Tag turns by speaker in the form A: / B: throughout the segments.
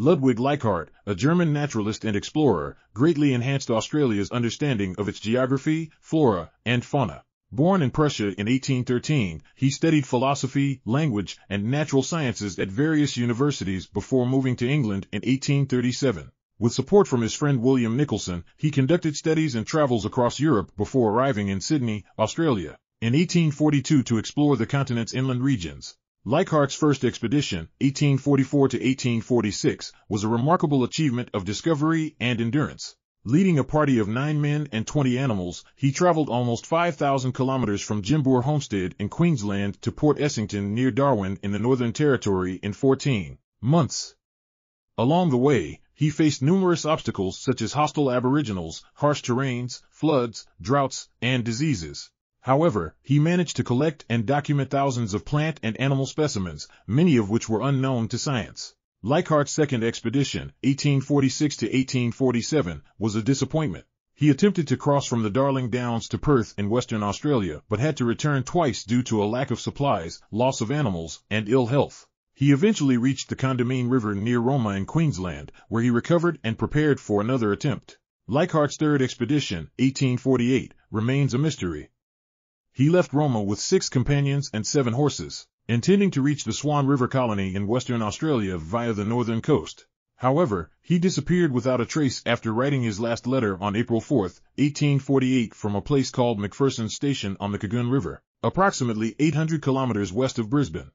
A: Ludwig Leichhardt, a German naturalist and explorer, greatly enhanced Australia's understanding of its geography, flora, and fauna. Born in Prussia in 1813, he studied philosophy, language, and natural sciences at various universities before moving to England in 1837. With support from his friend William Nicholson, he conducted studies and travels across Europe before arriving in Sydney, Australia, in 1842 to explore the continent's inland regions. Leichhardt's first expedition, 1844 to 1846, was a remarkable achievement of discovery and endurance. Leading a party of nine men and 20 animals, he traveled almost 5,000 kilometers from Jimbour Homestead in Queensland to Port Essington near Darwin in the Northern Territory in 14 months. Along the way, he faced numerous obstacles such as hostile aboriginals, harsh terrains, floods, droughts, and diseases. However, he managed to collect and document thousands of plant and animal specimens, many of which were unknown to science. Leichhardt's second expedition, 1846 to 1847, was a disappointment. He attempted to cross from the Darling Downs to Perth in Western Australia, but had to return twice due to a lack of supplies, loss of animals, and ill health. He eventually reached the Condamine River near Roma in Queensland, where he recovered and prepared for another attempt. Leichhardt's third expedition, 1848, remains a mystery. He left Roma with six companions and seven horses intending to reach the Swan River colony in Western Australia via the northern coast. However, he disappeared without a trace after writing his last letter on April 4, 1848 from a place called McPherson Station on the Cogoon River, approximately 800 kilometers west of Brisbane.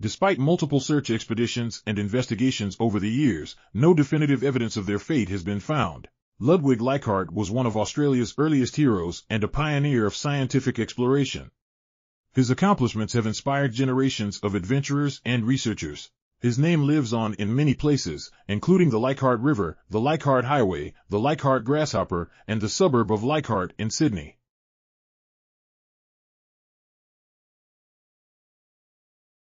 A: Despite multiple search expeditions and investigations over the years, no definitive evidence of their fate has been found. Ludwig Leichhardt was one of Australia's earliest heroes and a pioneer of scientific exploration. His accomplishments have inspired generations of adventurers and researchers. His name lives on in many places, including the Leichhardt River, the Leichhardt Highway, the Leichhardt Grasshopper, and the suburb of Leichhardt in Sydney.